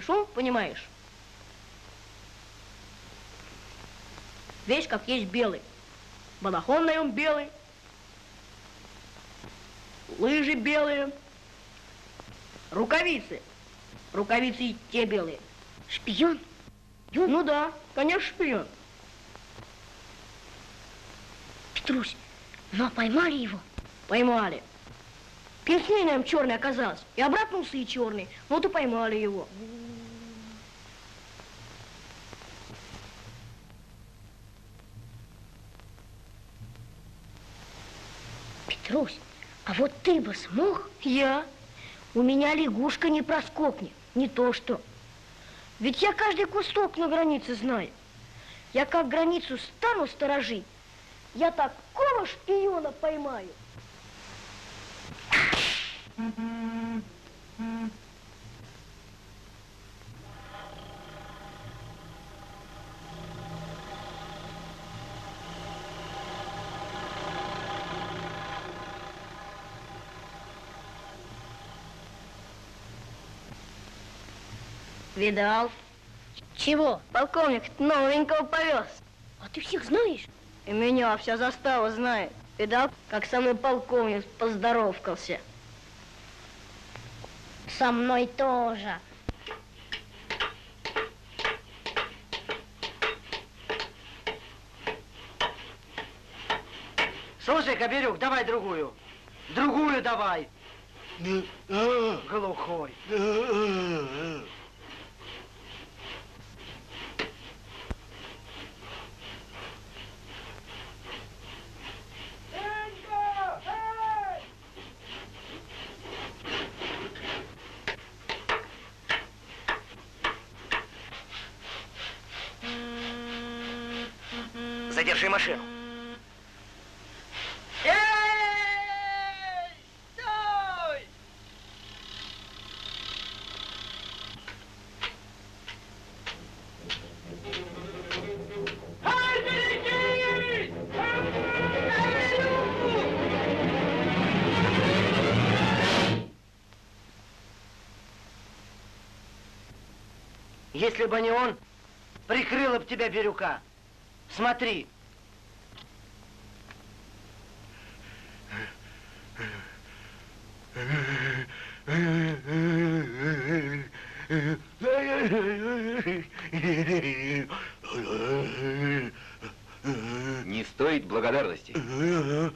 и что понимаешь? Весь как есть белый. Балахон на нем белый. Лыжи белые. Рукавицы. Рукавицы и те белые. Шпион? Ну да, конечно, шпион. Петрусь, ну а поймали его? Поймали. Пенсне нам черный оказался. И обратно усы черный. Вот и поймали его. Петрусь, а вот ты бы смог? Я? У меня лягушка не проскокнет. Не то что. Ведь я каждый кусток на границе знаю. Я как границу стану сторожить, я такого шпиона поймаю. Видал? Чего? Полковник новенького повез. А ты всех знаешь? И меня вся застава знает. Видал, как со мной полковник поздоровкался. Со мной тоже. Слушай, Коберюк, давай другую. Другую давай. Глухой. Если бы не он, прикрыла бы тебя Бирюка. Смотри. Не стоит благодарности.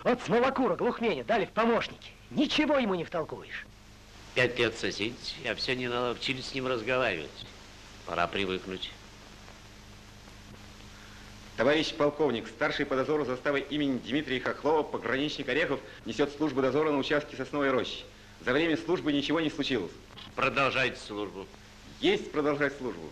Вот смолокура, глухменя, дали в помощники. Ничего ему не втолкуешь. Пять лет соседить, я все не наловчились с ним разговаривать. Пора привыкнуть. Товарищ полковник, старший по дозору заставы имени Дмитрия Хохлова, пограничник Орехов, несет службу дозора на участке Сосновой рощи. За время службы ничего не случилось. Продолжайте службу. Есть продолжать службу.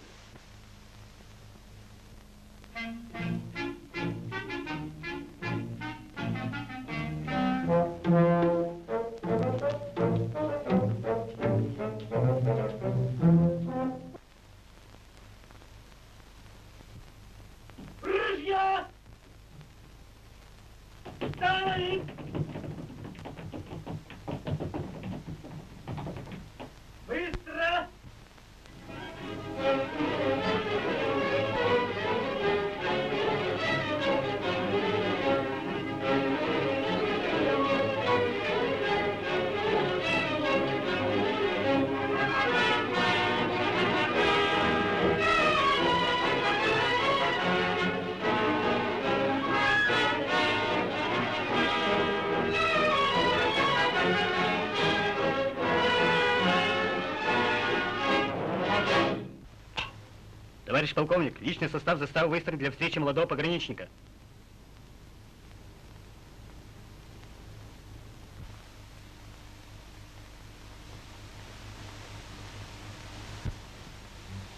Товарищ полковник, личный состав заставы выстроен для встречи молодого пограничника.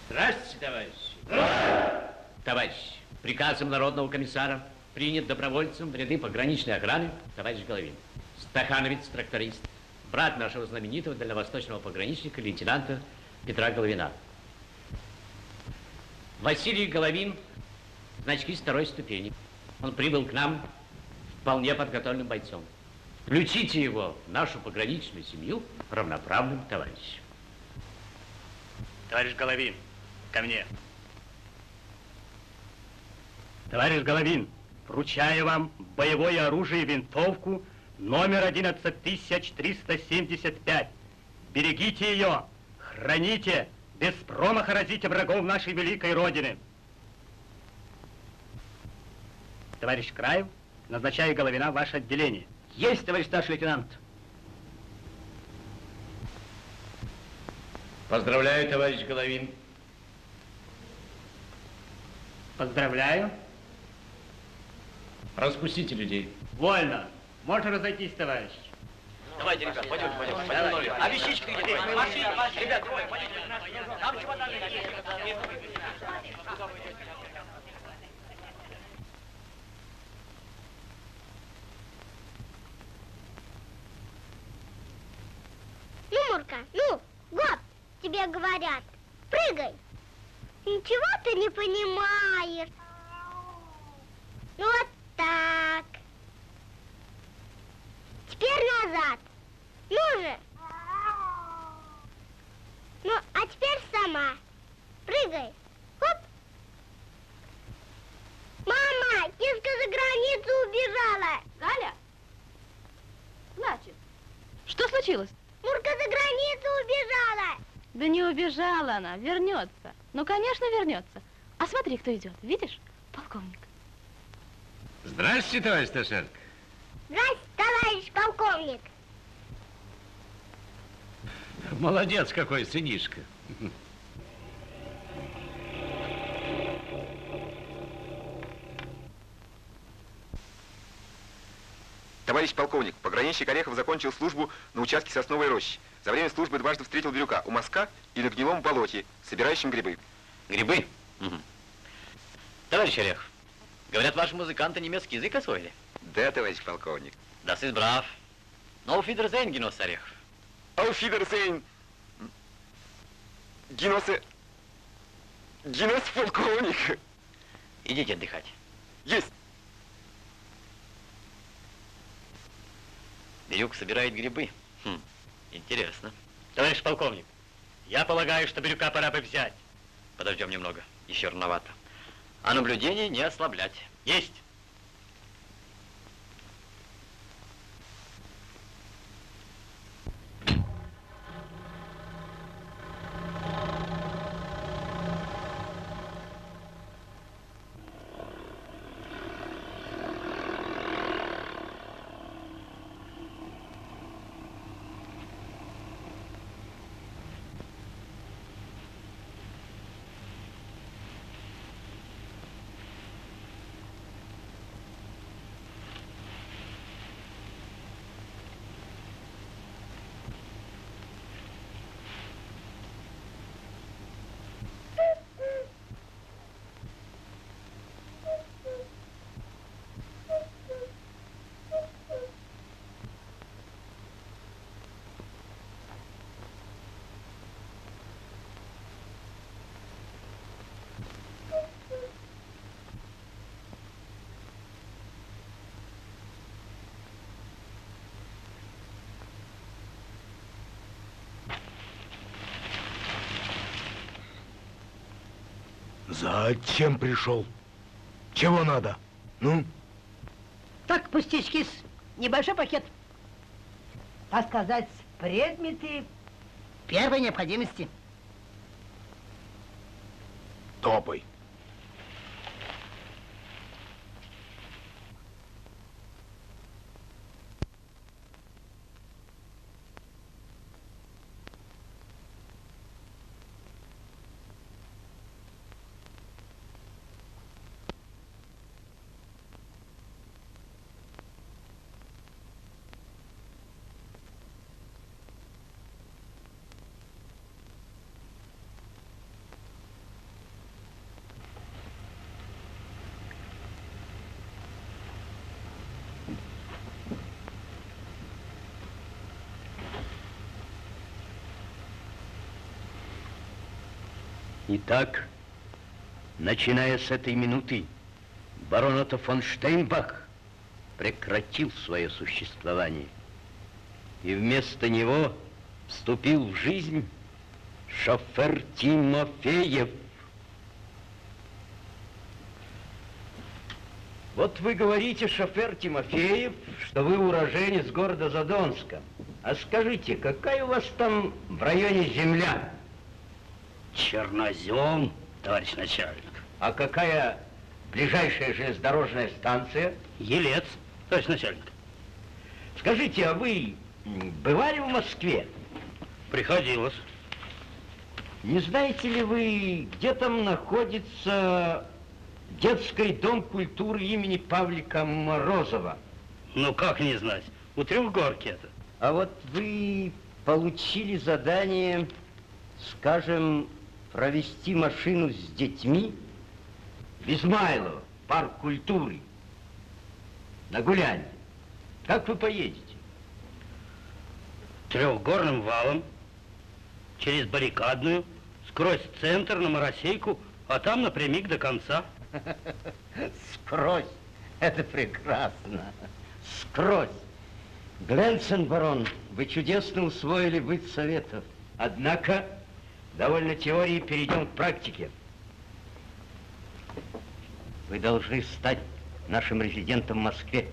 Здравствуйте, товарищи. Товарищ, приказом Народного комиссара принят добровольцем в ряды пограничной охраны товарищ Головин. Стахановец, тракторист, брат нашего знаменитого дальневосточного пограничника, лейтенанта Петра Головина. Василий Головин, значки второй ступени. Он прибыл к нам вполне подготовленным бойцом. Включите его в нашу пограничную семью равноправным товарищем. Товарищ Головин, ко мне. Товарищ Головин, вручаю вам боевое оружие и винтовку номер 11375. Берегите ее, храните, без промаха разите врагов нашей великой Родины. Товарищ Краев, назначаю Головина в ваше отделение. Есть, товарищ старший лейтенант. Поздравляю, товарищ Головин. Поздравляю. Распустите людей. Вольно. Можно разойтись, товарищ. Давайте, ребят, пойдемте, пойдемте. пойдемте. А вещички где? Пошли, пошли. Ребят, пойдемте. Там чемоданы есть. Ну, Мурка, ну, гоп, тебе говорят. Прыгай. Ничего ты не понимаешь. Ну, вот так. Теперь назад. Ну же. Ну, а сама. Прыгай. Хоп. Мама, киска за границу убежала. Галя? Плачет. Что случилось? Мурка за границу убежала. Да не убежала она, вернется. Ну, конечно, вернется. А смотри, кто идет. Видишь? Полковник. Здравствуйте, товарищ Сташенко. Здрасте, товарищ полковник. Молодец какой, сынишка. Товарищ полковник, пограничник Орехов закончил службу на участке Сосновой рощи. За время службы дважды встретил Бирюка у мазка и на гнилом болоте, собирающим грибы. Грибы? Товарищ Орехов, говорят, ваши музыканты немецкий язык освоили? Да, товарищ полковник. Das ist brav. No Wiedersehen, Генос Орехов. Auf Wiedersehen. Геносе... Генос полковник. Идите отдыхать. Есть. Бирюк собирает грибы. Хм, интересно. Товарищ полковник, я полагаю, что Бирюка пора бы взять. Подождем немного, еще рановато. А наблюдение не ослаблять. Есть. Зачем пришел? Чего надо? Ну? Так, пустячки, небольшой пакет. Так сказать, предметы первой необходимости. Топай. Итак, начиная с этой минуты, барон Отто фон Штейнбах прекратил свое существование. И вместо него вступил в жизнь шофер Тимофеев. Вот вы говорите, шофер Тимофеев, что вы уроженец города Задонска. А скажите, какая у вас там в районе земля? Чернозем, товарищ начальник. А какая ближайшая железнодорожная станция? Елец, товарищ начальник. Скажите, а вы бывали в Москве? Приходилось. Не знаете ли вы, где там находится детский дом культуры имени Павлика Морозова? Ну, как не знать? У Трехгорки это. А вот вы получили задание, скажем, провести машину с детьми в Измайлово, парк культуры, на гуляние. Как вы поедете? Трехгорным валом, через баррикадную, сквозь центр на Моросейку, а там напрямик до конца. Скрозь. Это прекрасно. Скрозь. Гленсен, барон, вы чудесно усвоили быть советов. Однако, довольно теории, перейдем к практике. Вы должны стать нашим резидентом в Москве.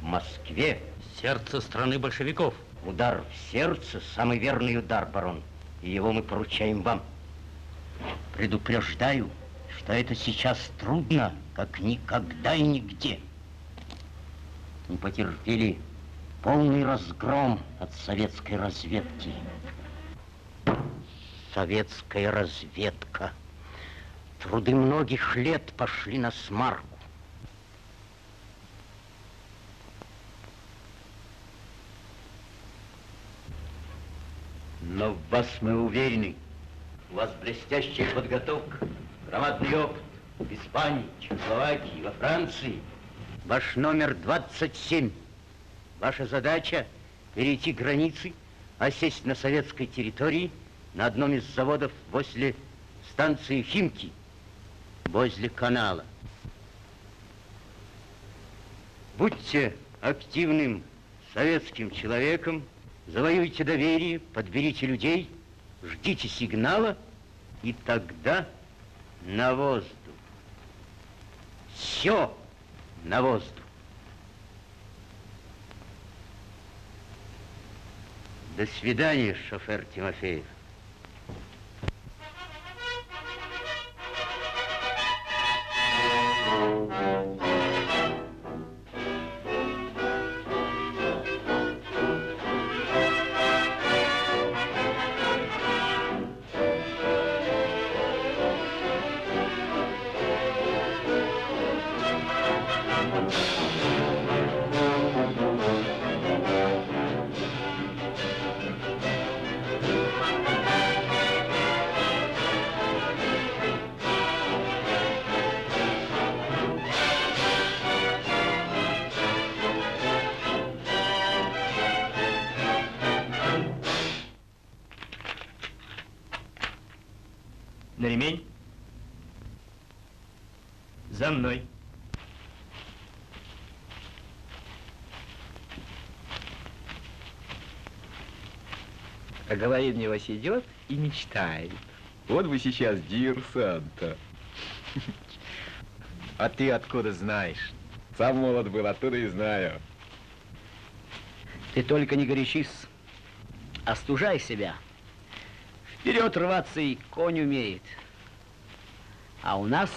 В Москве. Сердце страны большевиков. Удар в сердце – самый верный удар, барон. И его мы поручаем вам. Предупреждаю, что это сейчас трудно, как никогда и нигде. Мы потерпели полный разгром от советской разведки. Советская разведка. Труды многих лет пошли на смарку. Но в вас мы уверены. У вас блестящая подготовка, громадный опыт в Испании, Чехословакии, во Франции. Ваш номер 27. Ваша задача перейти границы, осесть на советской территории на одном из заводов возле станции Химки, возле канала. Будьте активным советским человеком, завоюйте доверие, подберите людей, ждите сигнала, и тогда на воздух. Все на воздух. До свидания, шофер Тимофеев. Голове мне вас идет и мечтает. Вот бы сейчас диверсанта. А ты откуда знаешь? Сам молод был, оттуда и знаю. Ты только не горячись, остужай себя. Вперед рваться и конь умеет. А у нас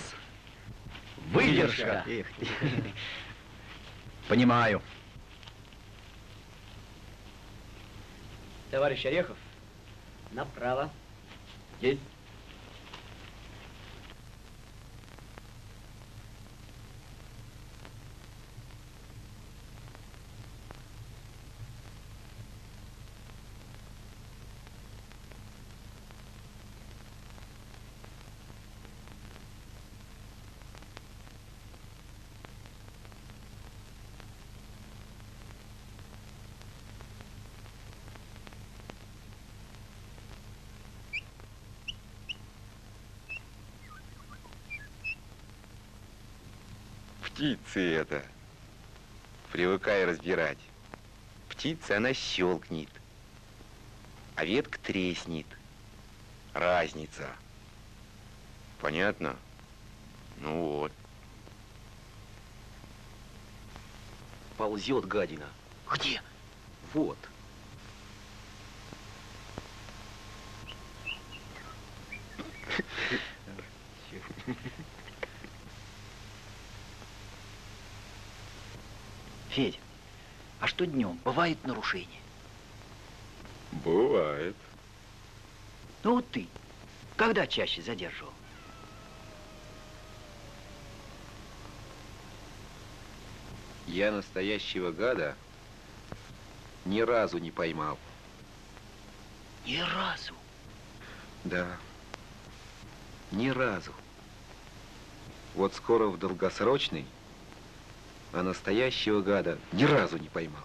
выдержка. Понимаю. Товарищ Орехов, Направо. есть. Птицы это. Привыкай разбирать. Птица, она щелкнет, а ветка треснет. Разница. Понятно? Ну вот. Ползет гадина. Где? Вот. Федь, а что днем? Бывает нарушение? Бывает. Ну вот ты, когда чаще задерживал? Я настоящего гада ни разу не поймал. Ни разу. Да. Ни разу. Вот скоро в долгосрочный, а настоящего гада ни разу не поймал.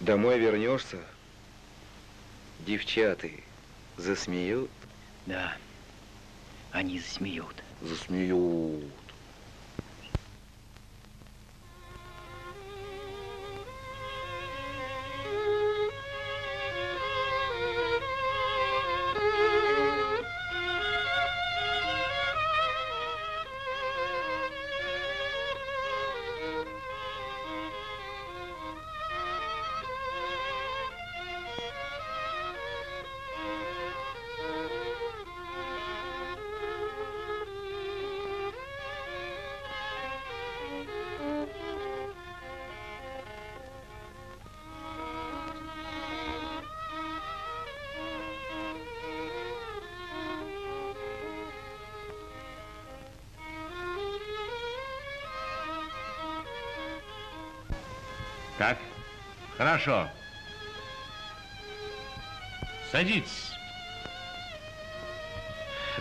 Домой вернешься, девчаты засмеют. Да, они засмеют. Засмеют. Как? Хорошо. Садитесь.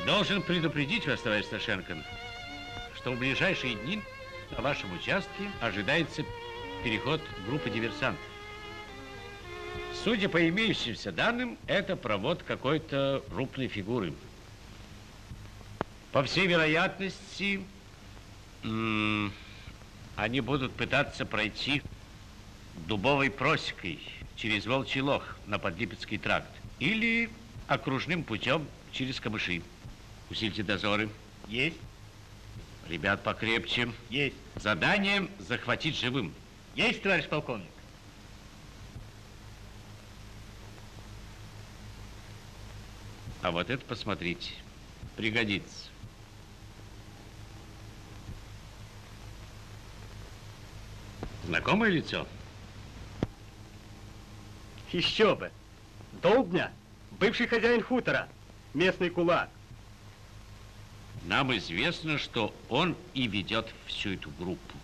Должен предупредить вас, товарищ Сашенко, что в ближайшие дни на вашем участке ожидается переход группы диверсантов. Судя по имеющимся данным, это провод какой-то крупной фигуры. По всей вероятности, они будут пытаться пройти дубовой просекой через Волчий Лох на Подлипецкий тракт или окружным путем через Камыши. Усильте дозоры. Есть, Ребят покрепче. есть. Задание захватить живым. Есть, товарищ полковник. А вот это посмотрите. Пригодится. Знакомое лицо? Еще бы. Долбня, бывший хозяин хутора, местный кулак. Нам известно, что он и ведет всю эту группу.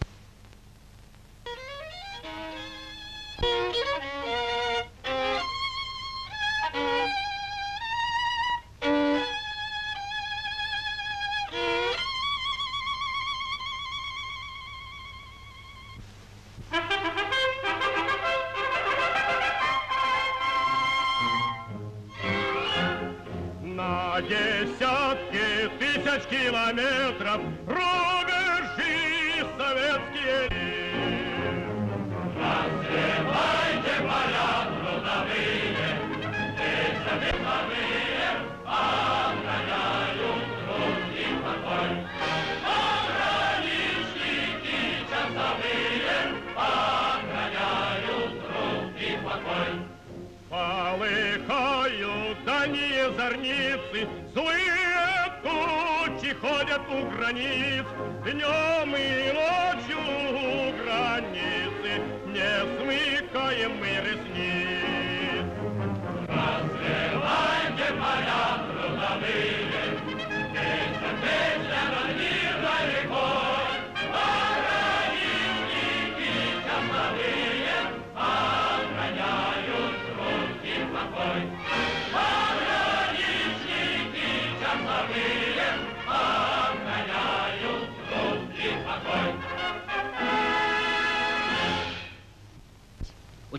Ходят у границ, днем и ночью у границы, не смыкаем мы ресниц.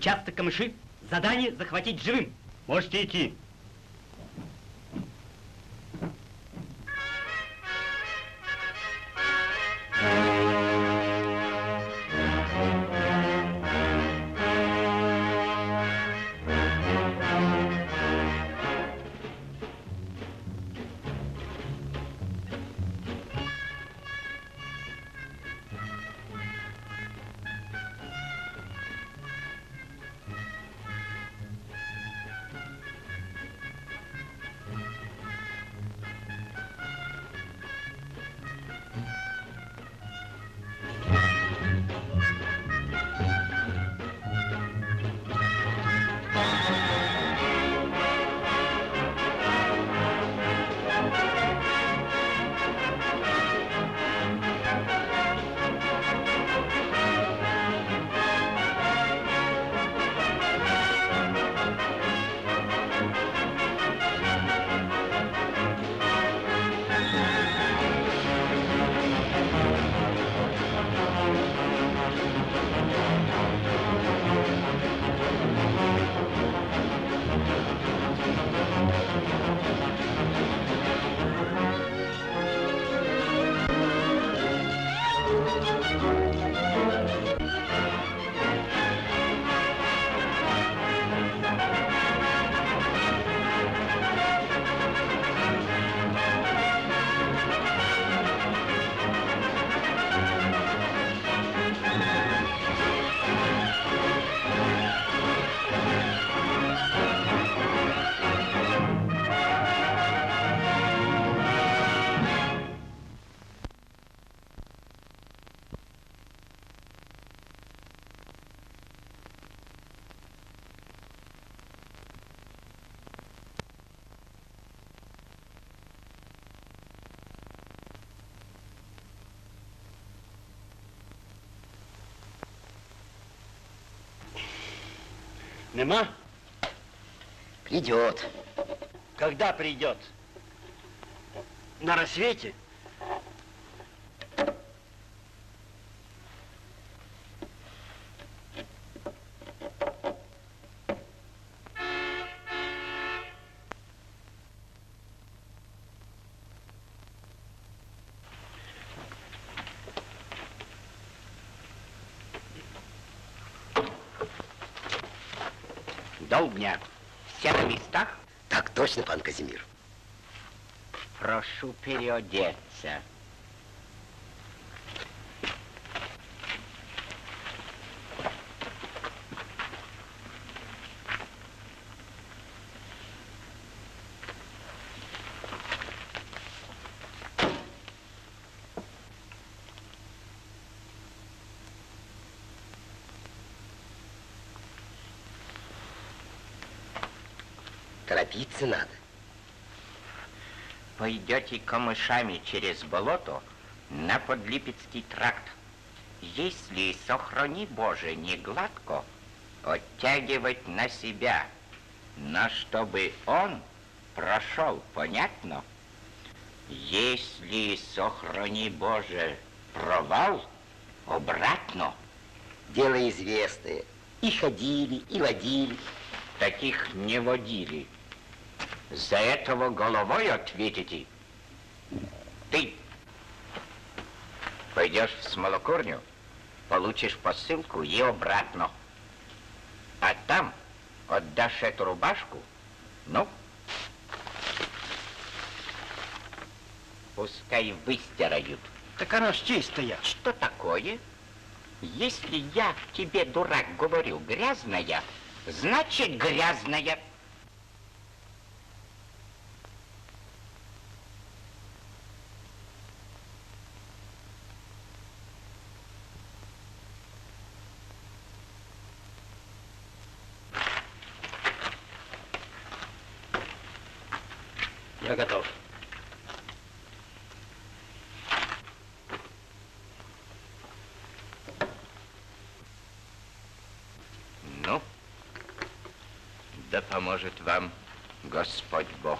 Участок камыши. Задание захватить живым. Можете идти. Нема? Придет. Когда придет? На рассвете? Долбня. Все на местах? Так точно, пан Казимир. Прошу переодеться. Торопиться надо. Пойдете камышами через болото на Подлипецкий тракт. Если, сохрани Боже, не гладко, оттягивать на себя, но чтобы он прошел, понятно? Если, сохрани Боже, провал, обратно. Дело известное. И ходили, и водили. Таких не водили. За этого головой ответите. Ты пойдешь в смолокурню, получишь посылку и обратно. А там отдашь эту рубашку, ну, пускай выстирают. Так она ж чистая. Что такое? Если я тебе, дурак, говорю грязная, значит грязная. уже готов. Ну, да поможет вам Господь Бог.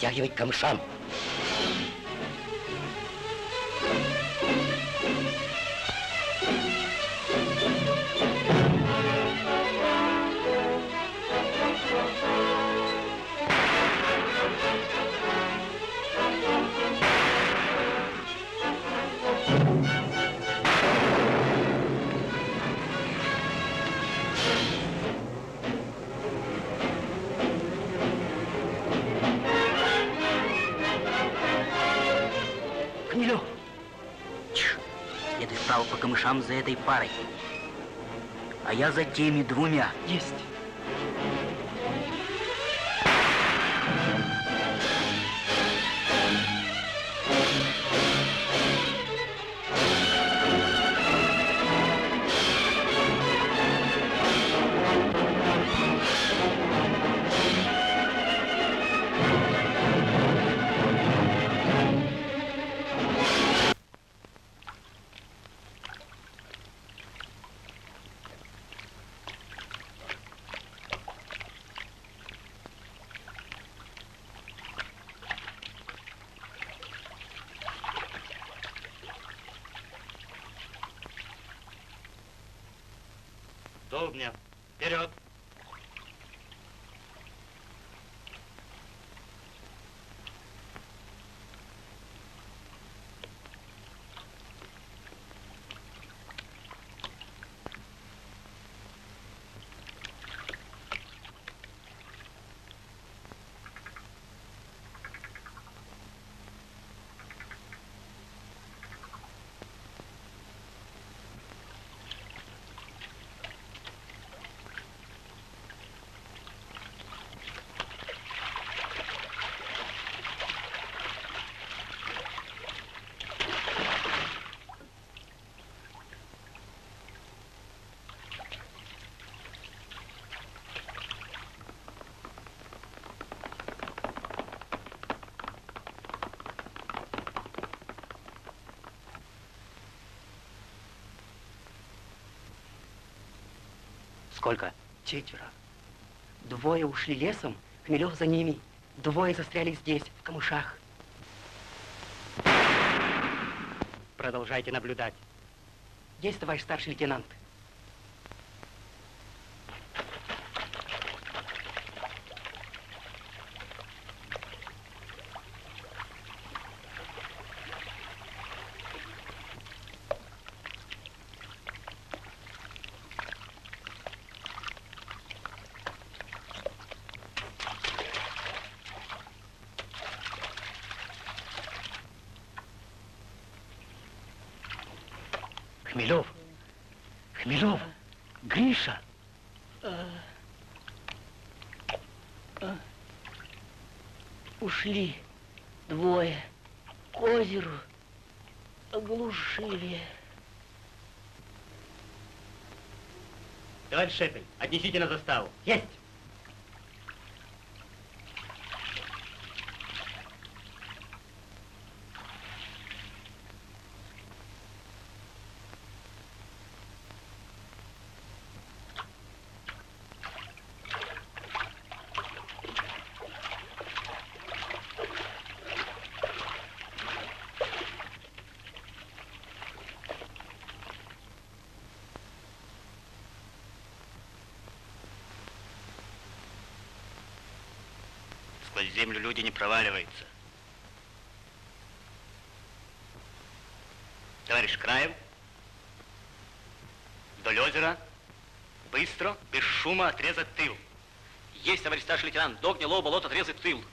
Оттягивать камышам. Парой. А я за теми двумя. Есть. Сколько? Четверо. Двое ушли лесом, Хмелев за ними. Двое застряли здесь, в камышах. Продолжайте наблюдать. Есть, товарищ старший лейтенант. Хмелев! Хмелев! Гриша! Ушли двое к озеру, оглушили. Товарищ Шепель, отнесите на заставу. Есть! Сквозь проваливаются. Товарищ Краев, вдоль озера, быстро, без шума отрезать тыл. Есть, товарищ старший лейтенант, до гнилого болота отрезать тыл.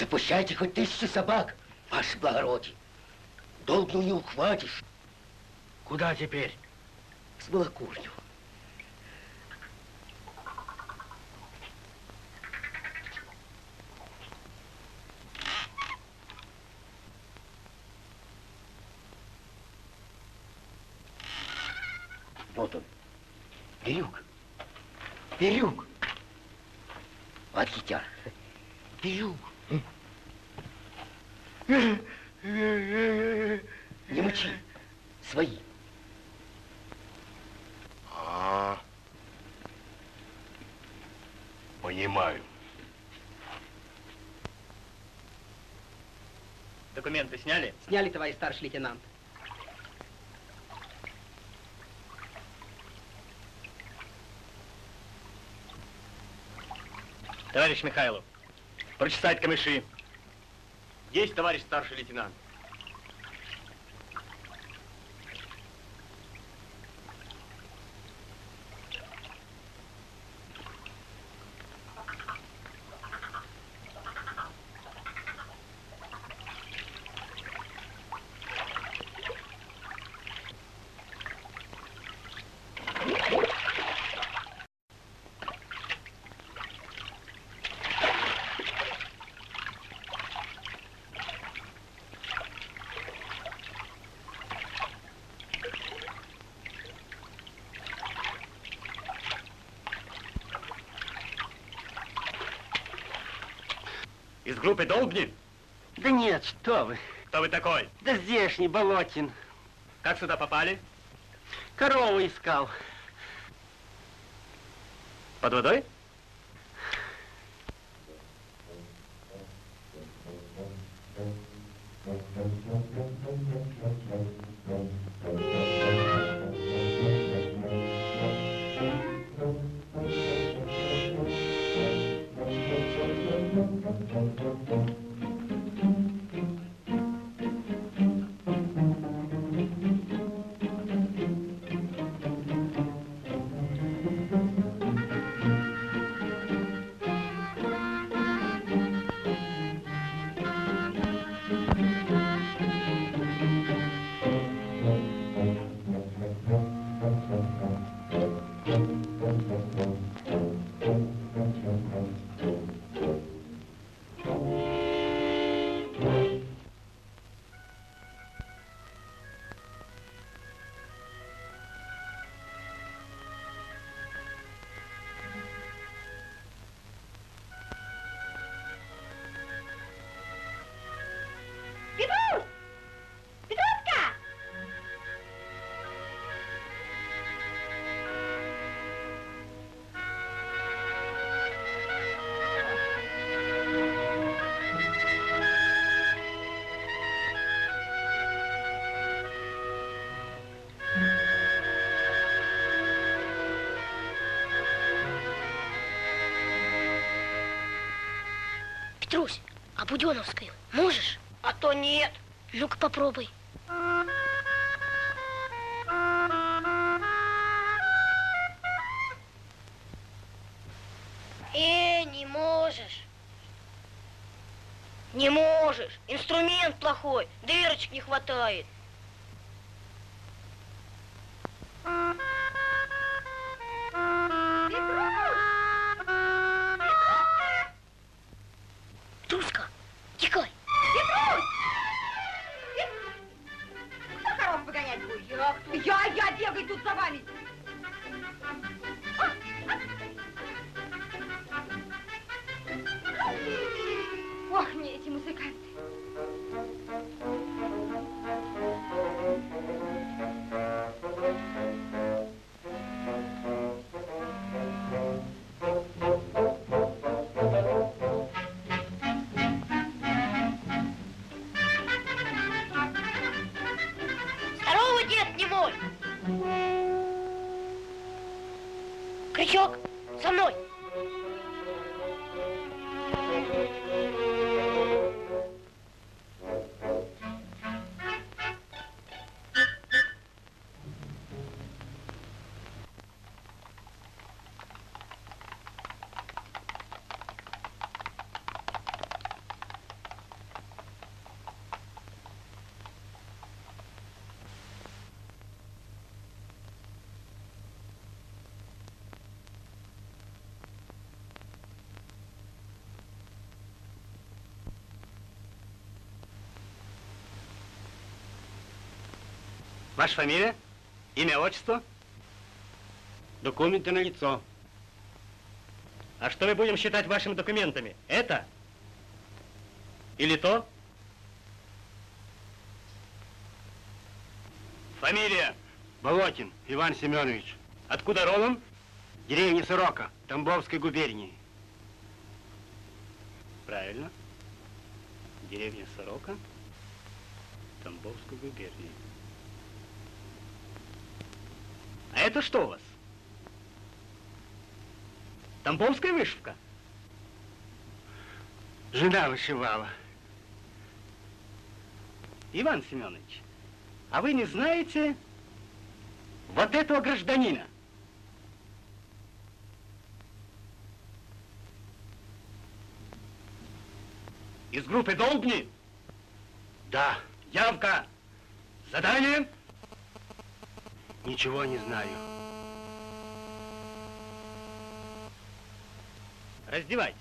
Запущайте хоть тысячу собак, ваше благородие. Долго не ухватишь. Куда теперь? С молокурню. Вот он. Бирюк. Бирюк. Вот хитер. Бирюк. Не мучи. Свои. А, понимаю. Документы сняли? Товарищ старший лейтенант. Товарищ Михайлов, прочесать камыши. Есть, товарищ старший лейтенант. Группы Долбни? Да нет, что вы. Кто вы такой? Да здешний, Болотин. Как сюда попали? Корову искал. Под водой? Петрусь! А Буденовскую можешь? А то нет. Ну-ка попробуй. Э, не можешь. Не можешь. Инструмент плохой. Дырочек не хватает. Ваша фамилия? Имя, отчество? Документы на лицо. А что мы будем считать вашими документами? Это? Или то? Фамилия? Болотин Иван Семенович. Откуда родом? Деревня Сорока, Тамбовской губернии. Правильно. Деревня Сорока, Тамбовской губернии. А это что у вас? Тамбовская вышивка? Жена вышивала. Иван Семенович, а вы не знаете вот этого гражданина? Из группы Долбни? Да. Явка. Задание? Ничего не знаю. Раздевайтесь.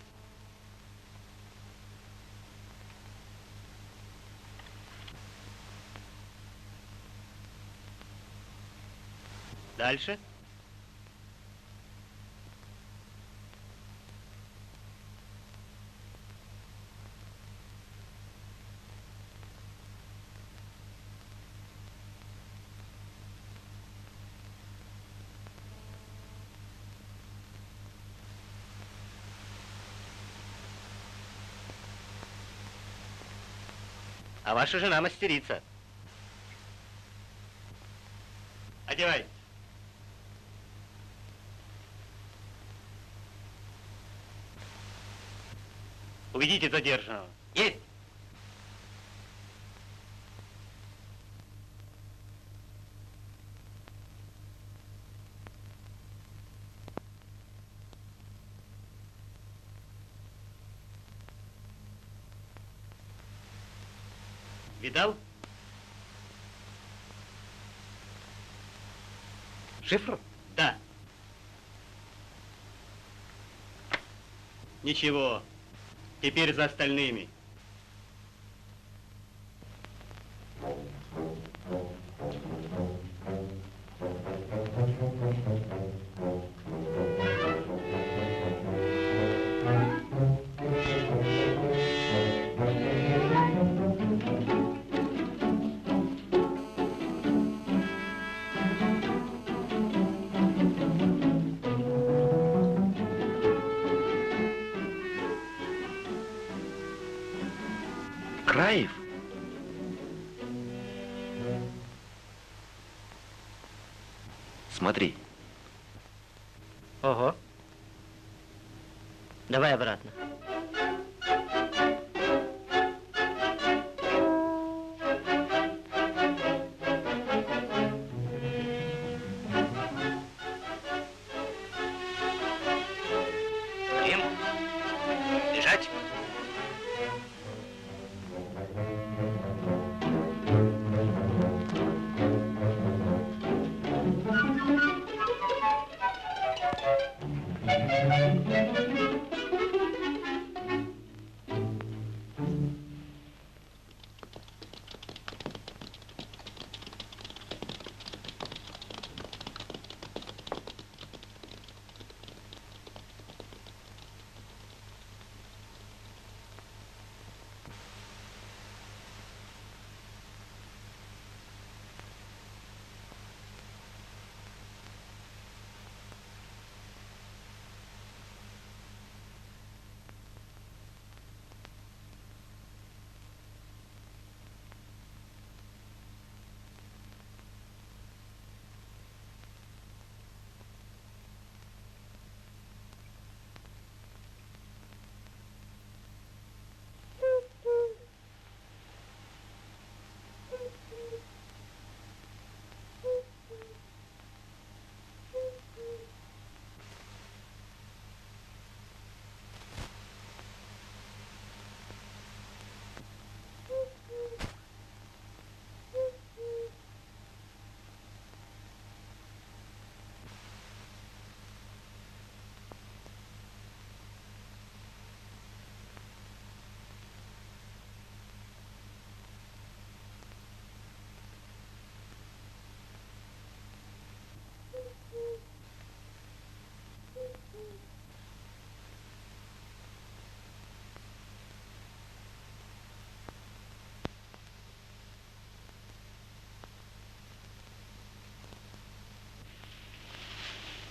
Дальше. Ваша жена мастерица. Одевай. Уведите задержанного. Есть. Видал? Шифр? Да. Ничего. Теперь за остальными. Давай обратно.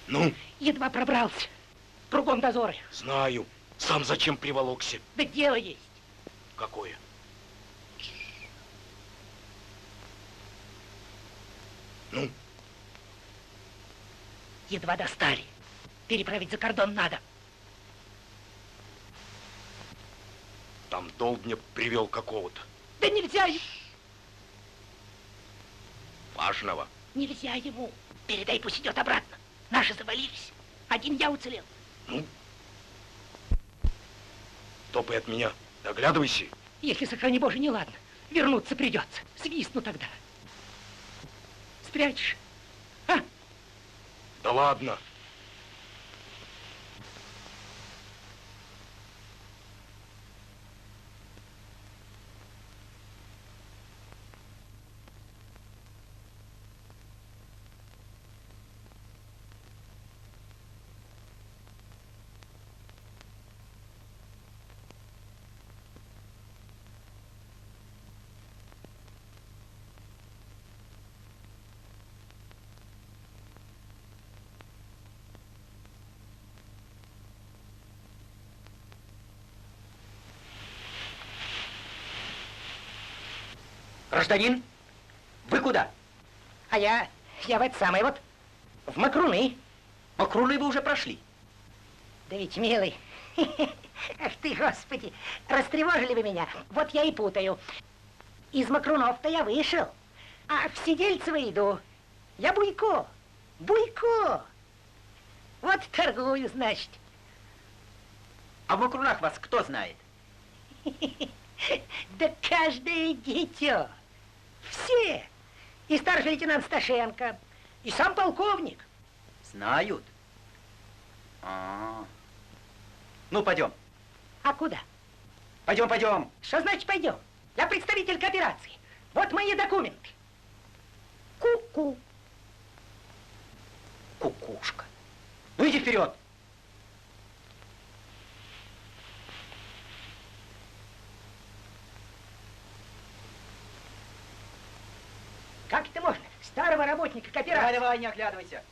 Ну, Едва пробрался. Кругом дозоры. знаю. Сам зачем приволокся? Да дело есть. Какое? Ну, Едва достали. Переправить за кордон надо. там долг мне привел какого-то. Да нельзя ему. Важного. Нельзя ему. Передай, пусть идет обратно. Наши завалились. Один я уцелел. Топай от меня. Доглядывайся. Если, сохрани Боже, не ладно. Вернуться придется. Свистну тогда. Спрячешь. Да ладно. Гражданин, вы куда? А я, я в это самое вот, в Макруны. Макруны вы уже прошли. Да ведь, милый, ах ты, господи, растревожили вы меня. Вот я и путаю. Из Макрунов-то я вышел, а в Сидельцево иду. Я Буйко, Буйко. Вот торгую, значит. А в Макрунах вас кто знает? Да каждое дитё. Все. И старший лейтенант Сташенко, и сам полковник. Знают. А, -а, -а. Ну, пойдем. А куда? Пойдем, пойдем. Что значит пойдем? Я представитель кооперации. Вот мои документы. Ку-ку. Кукушка. Ну, иди вперед. Как это можно? Старого работника кооперации. Давай, давай, не оглядывайся.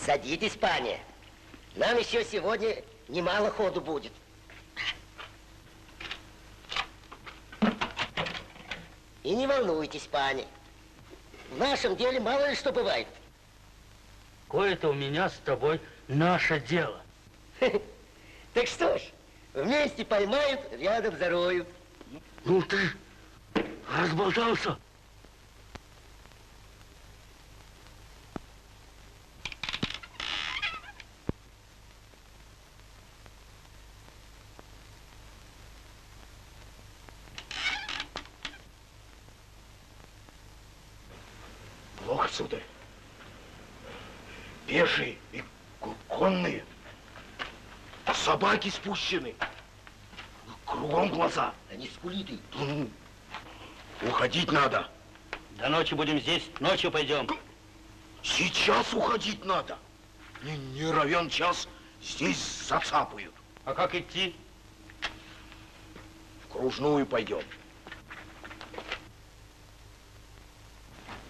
Садитесь, пани. Нам еще сегодня немало ходу будет. И не волнуйтесь, пани. В нашем деле мало ли что бывает. Кое-то у меня с тобой наше дело. Так что ж, вместе поймают, рядом зароют. Ну ты разболтался. Собаки спущены. Кругом глаза. Они скулиты. Ну, уходить надо. До ночи будем здесь, ночью пойдем. Сейчас уходить надо. Не, не равен час, здесь зацапают. А как идти? В кружную пойдем.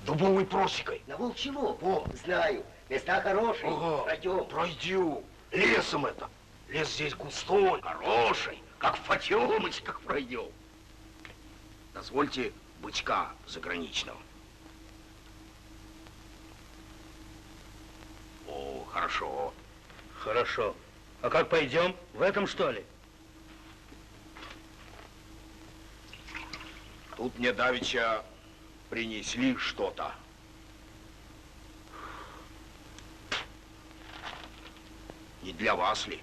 Дубовой просекой. На Волчьего? О, знаю. Места хорошие. Ага, Пройдем. Пройдем. Лесом это. Лес здесь густой, хороший. Как в потемочках пройдем. Дозвольте бычка заграничного. О, хорошо. Хорошо. А как пойдем? В этом, что ли? Тут мне давеча принесли что-то. Не для вас ли?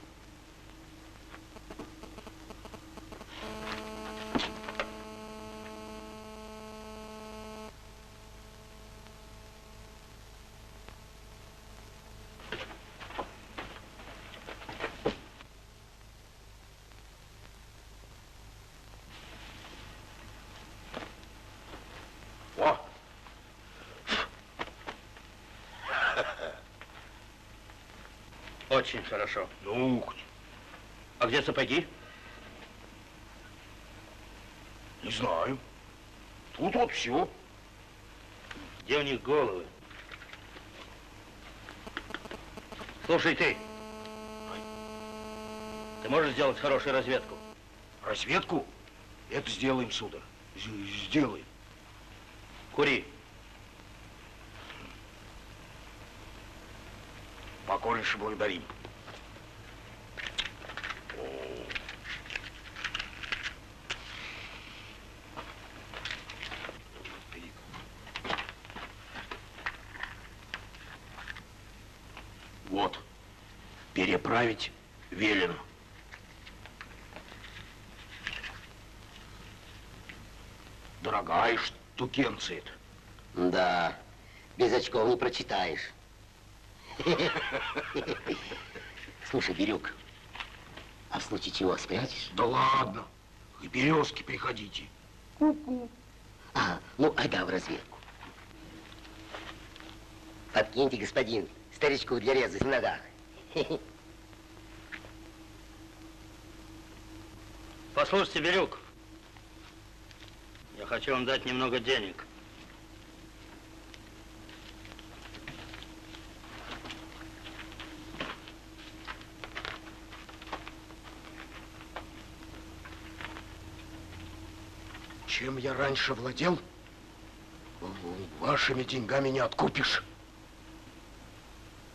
О! Очень хорошо. Ну, А где сапоги? не знаю. Тут вот все. Где у них головы? Слушай ты. Ты можешь сделать хорошую разведку? Разведку? Это сделаем, сударь. Сделаем. Кури. Покорнейше благодарим. Вот. Переправить велено. Дорогая штукенция это. Да, без очков не прочитаешь. Слушай, Бирюк, а в случае чего спрячешь? Да ладно. К березке приходите. Ку-ку. А, ну, айда в разведку. Подкиньте, господин, старичку для резать в ногах. Послушайте, Бирюк, я хочу вам дать немного денег. Чем я раньше владел, вашими деньгами не откупишь.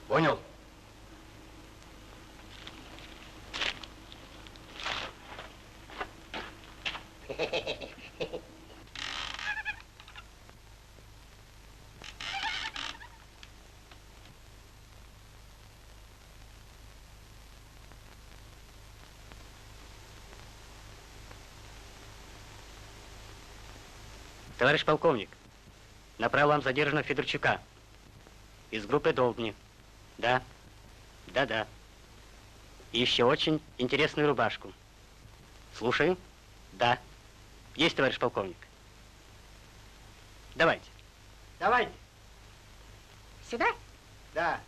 Понял? Товарищ полковник, направил вам задержанного Федорчука из группы Долбни. Да, да-да. И еще очень интересную рубашку. Слушаю. Да. Есть, товарищ полковник. Давайте. Давайте. Сюда? Да.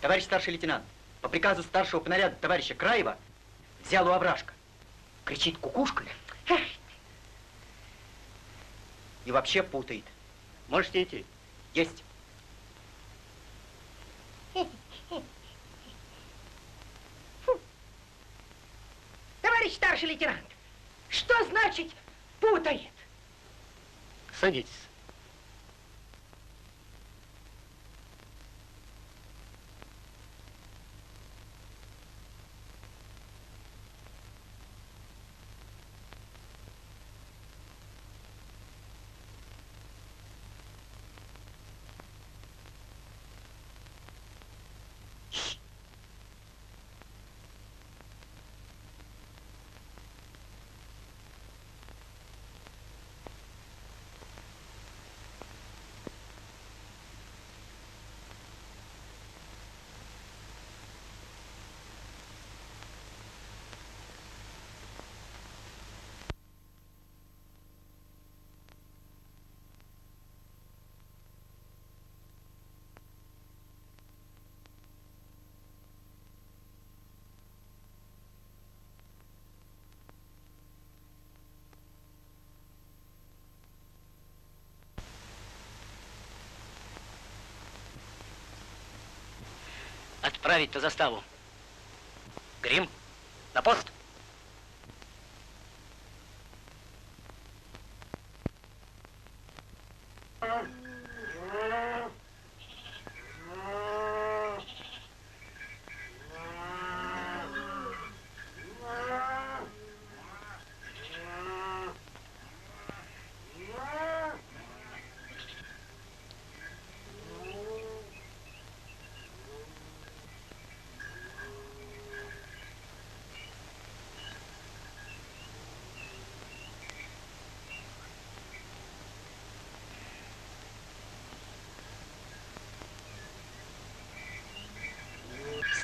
Товарищ старший лейтенант, по приказу старшего понаряда товарища Краева взял у овражка. Кричит кукушкой. И вообще путает. Можете идти. Есть. Товарищ старший лейтенант, что значит путает? Садитесь. Отправить на заставу. Грим, на пост.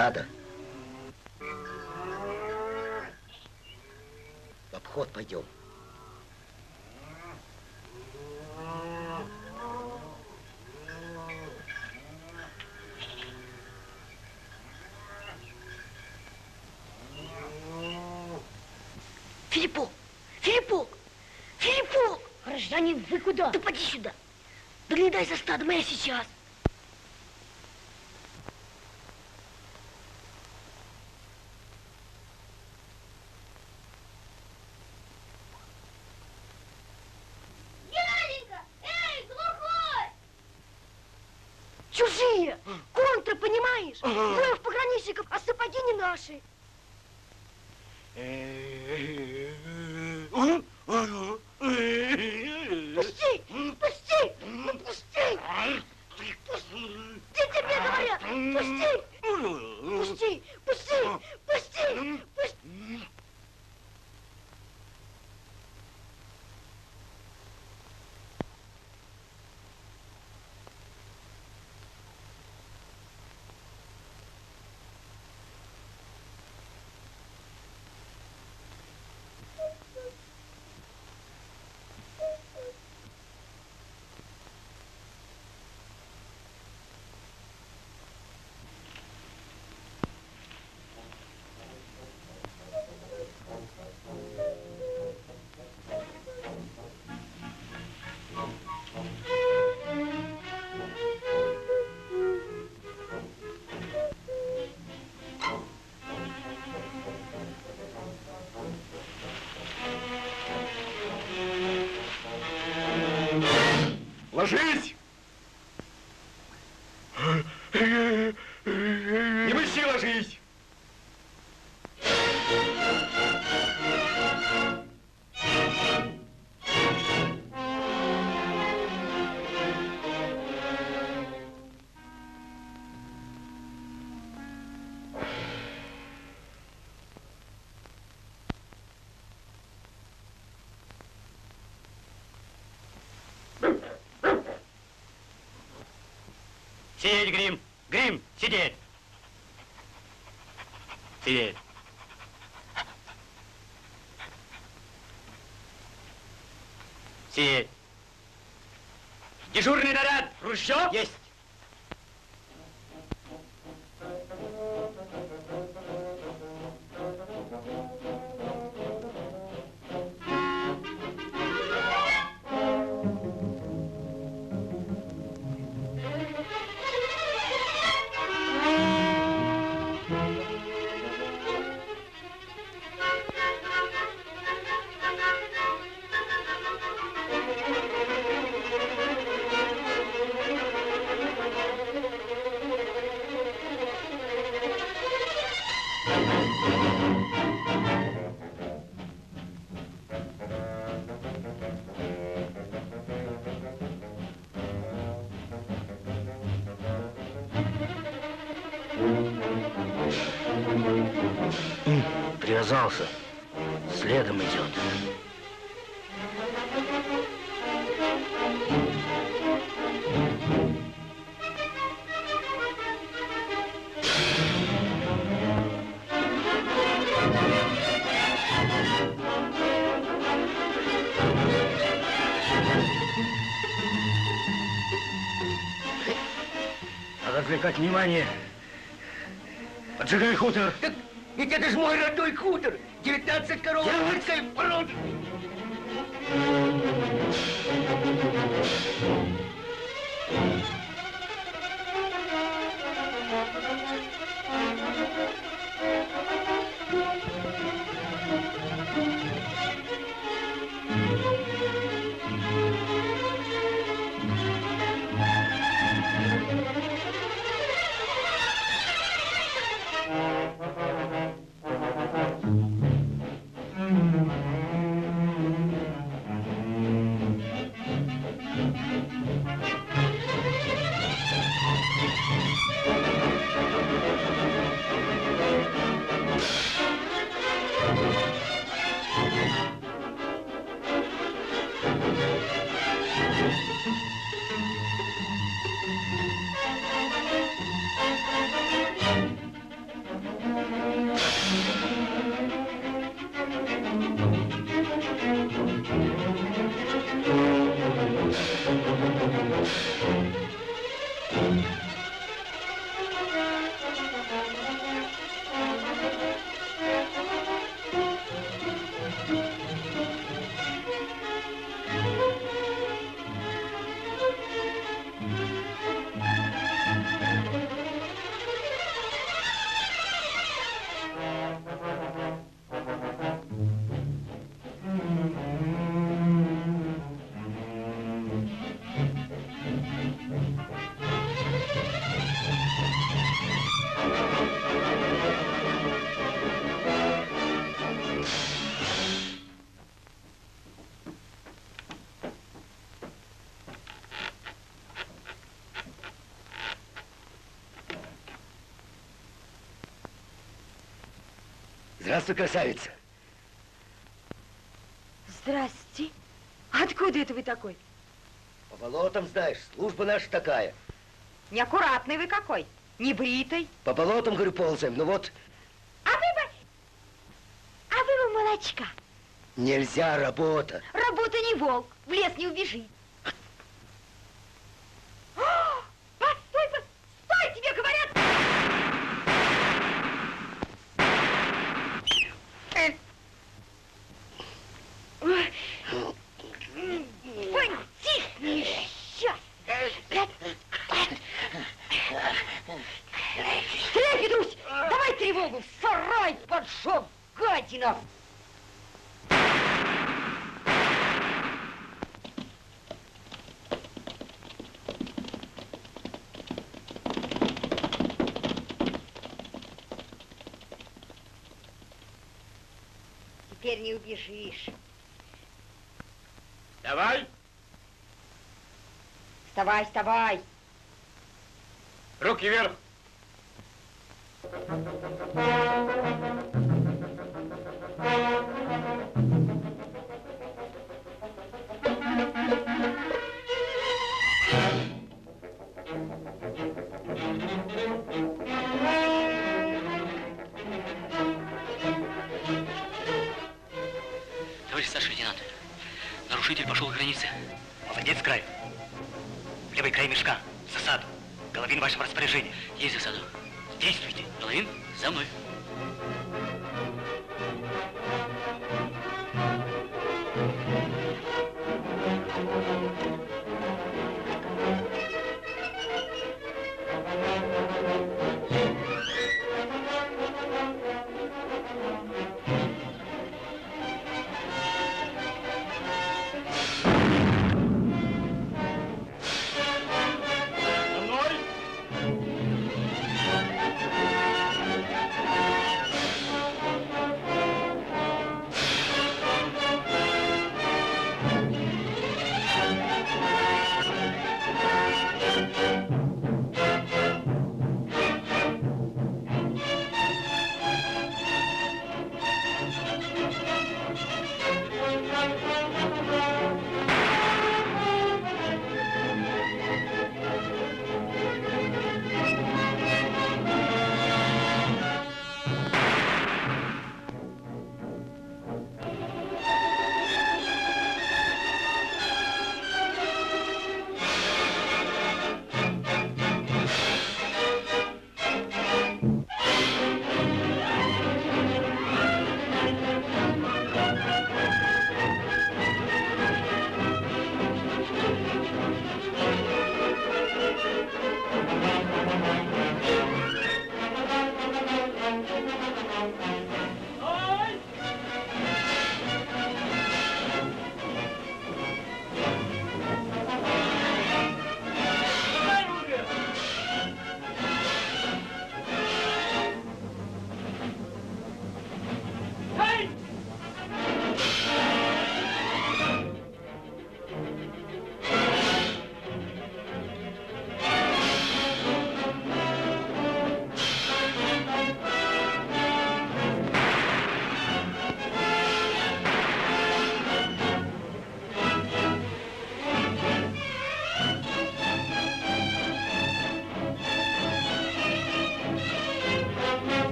Стадо. В обход пойдем. Филиппок! Филиппок! Филиппок! Гражданин, вы куда? Да поди сюда. Доглядай за стадом, а я сейчас. Ложись! Сидеть, Грим! Грим, сидеть! Сидеть. Сидеть. Дежурный наряд! Хрущев? Есть. Привязался. Следом идет. Отвлекать внимание. Поджигай хутор. Ведь это же мой родной хутор. 19 коров рыцарь породы. Здравствуй, красавица. Здрасте. Откуда это вы такой? По болотам, знаешь, служба наша такая. Неаккуратный вы какой. Небритый. По болотам, говорю, ползаем. Ну вот, А вы бы... А вы бы молочка. нельзя работа. Работа не волк. В лес не убежит. Убежишь. Давай. Вставай, вставай. Руки вверх.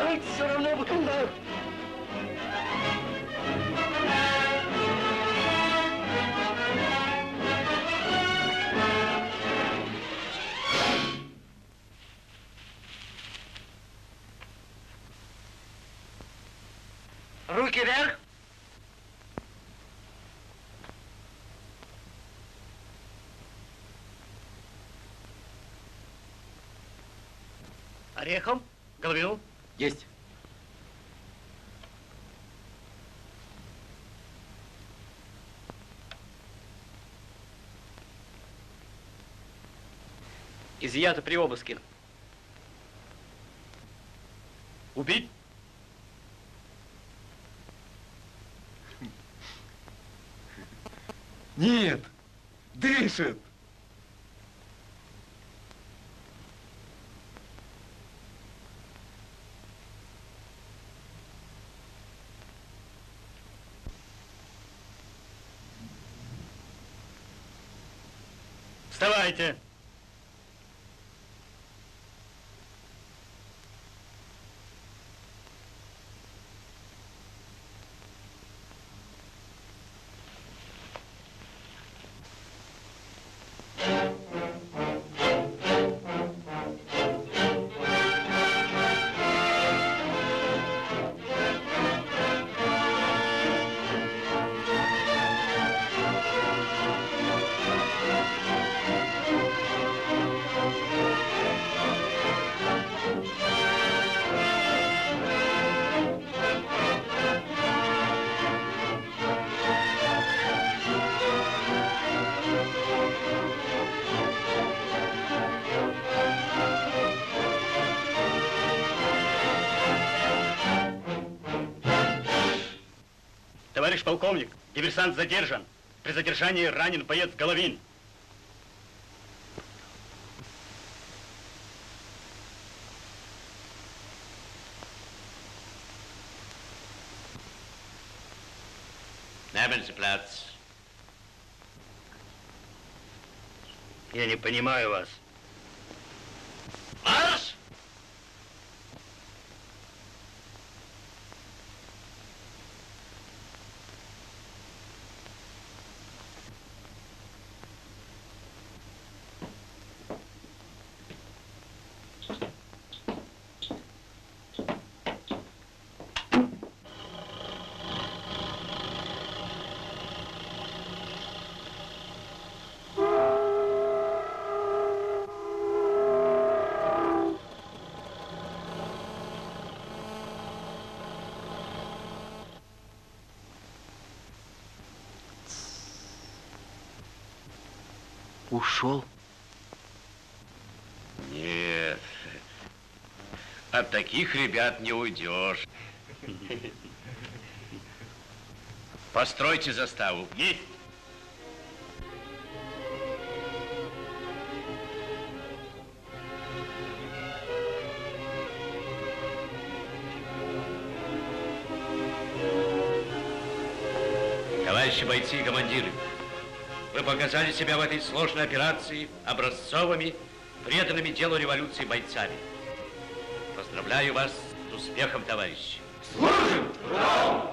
А ведь все равно бы когда... Руки вверх. Орехом. Головину. Есть. Изъято при обыске. Убить? Нет, дышит. Вставайте. Товарищ полковник, диверсант задержан. При задержании ранен боец Головин. Набельсплац. Я не понимаю вас. От таких ребят не уйдешь. Постройте заставу. Есть. Товарищи бойцы и командиры, вы показали себя в этой сложной операции образцовыми, преданными делу революции бойцами. Поздравляю вас с успехом, товарищи. Служим трудом